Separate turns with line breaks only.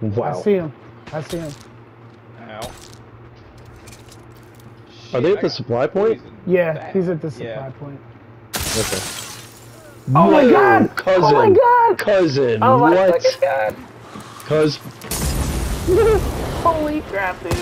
Wow.
I see him. I see him.
Ow.
Are they
at
at the supply point?
Yeah,
bad.
he's at the supply
Yeah.
point.
Okay.
Oh my god!
Cousin.
Oh my god!
Cousin.
Oh my
what?
fucking god!
Cuz.
Holy crap, dude!